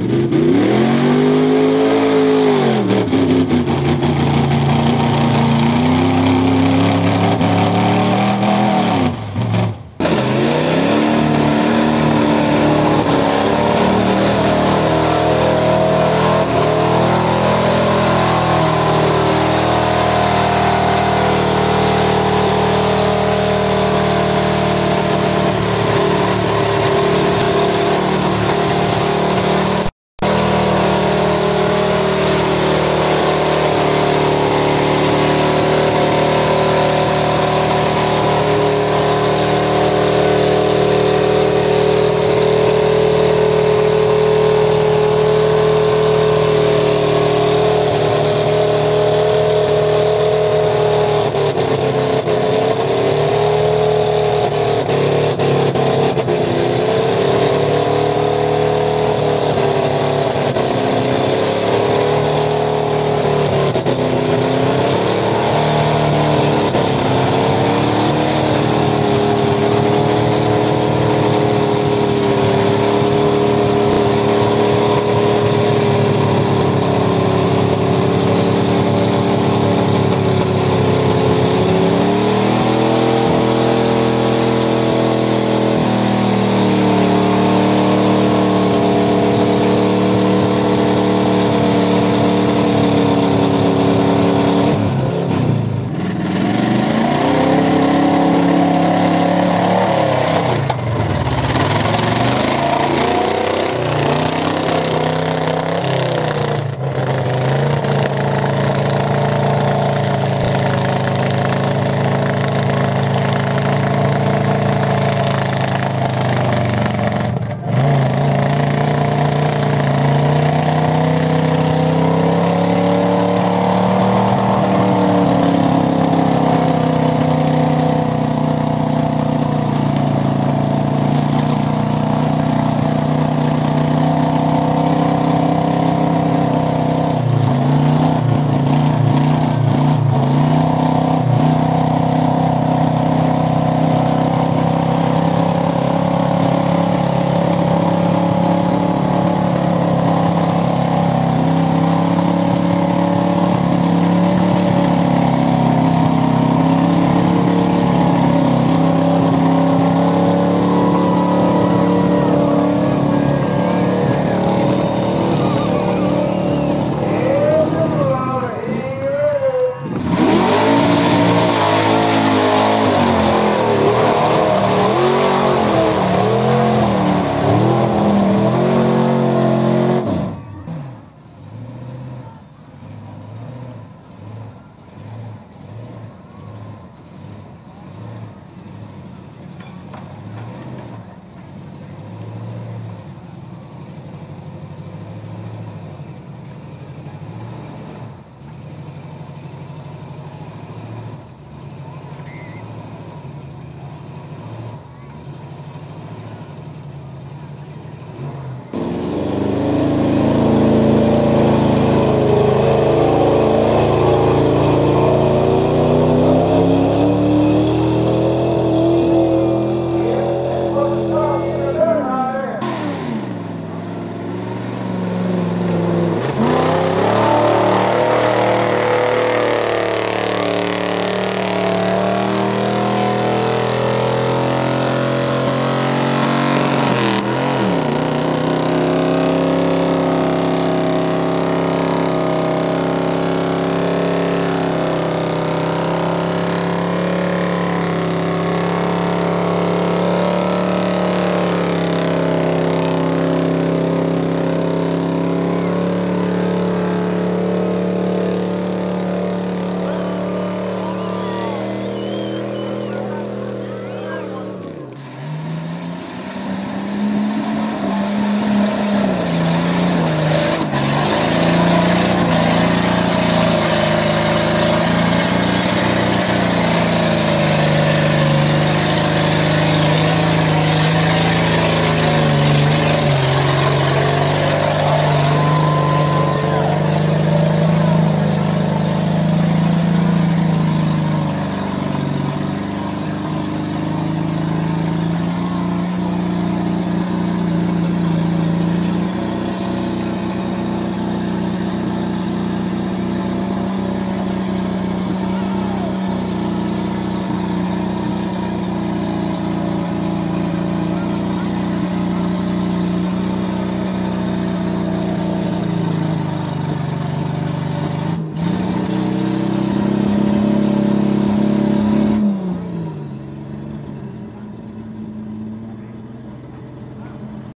you